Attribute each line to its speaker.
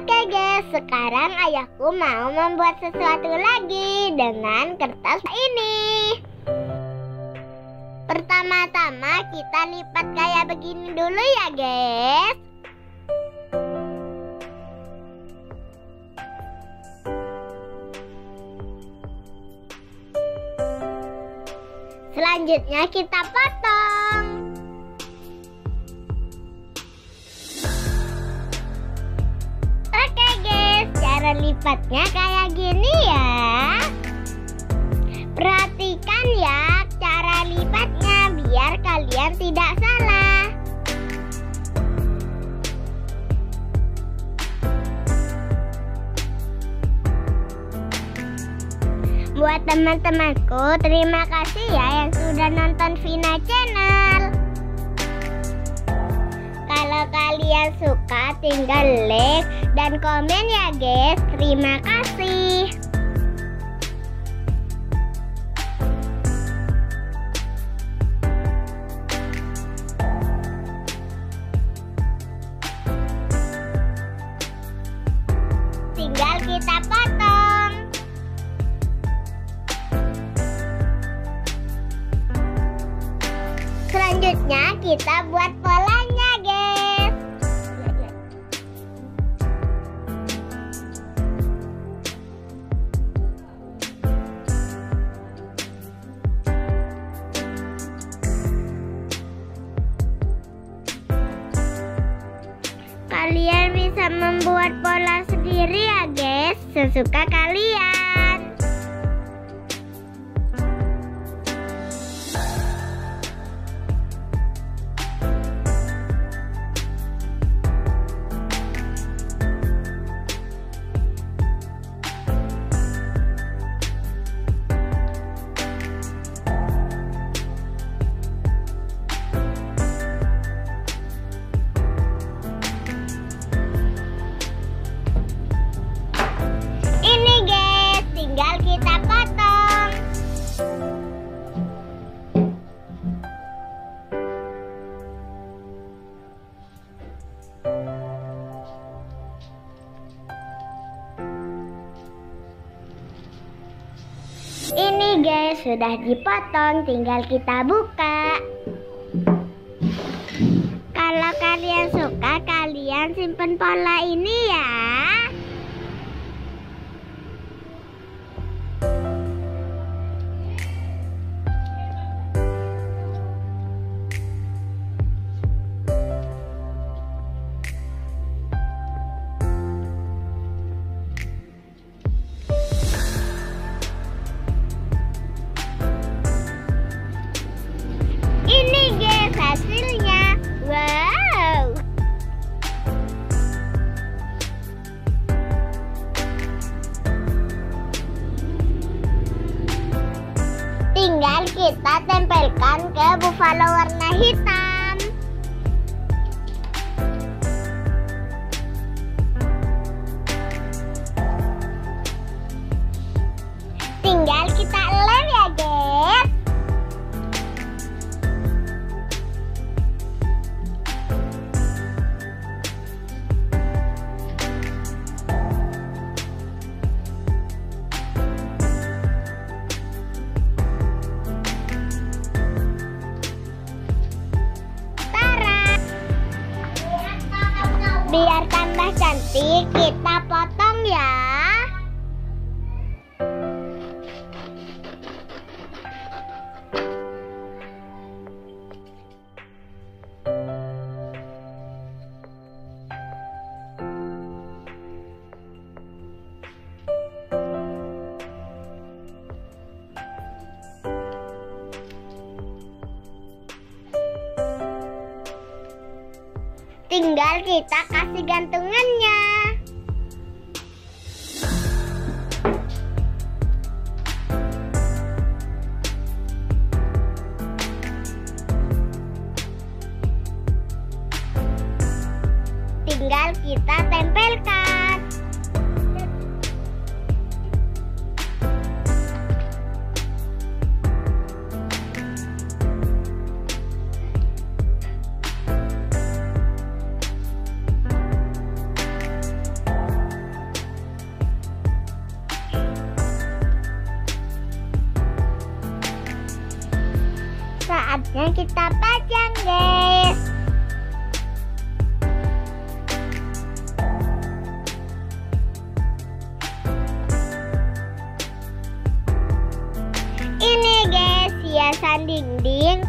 Speaker 1: Oke guys, sekarang ayahku mau membuat sesuatu lagi dengan kertas ini. Pertama-tama kita lipat kayak begini dulu ya guys. Selanjutnya kita potong. Lipatnya kayak gini ya. Perhatikan ya cara lipatnya biar kalian tidak salah. Buat teman-temanku, terima kasih ya yang sudah nonton Vina Channel. Kalau kalian suka, tinggal like dan komen ya guys. Terima kasih. Tinggal kita potong. Selanjutnya kita buat polanya, membuat pola sendiri ya, guys, sesuka kalian. Guys, sudah dipotong, tinggal kita buka. Kalau kalian suka, kalian simpen pola ini ya. Tinggal kita tempelkan ke buffalo warna hitam. See you, kita Tinggal kita kasih gantungannya. Tinggal kita tempelkan. Saatnya kita pajang guys. Ini guys hiasan dinding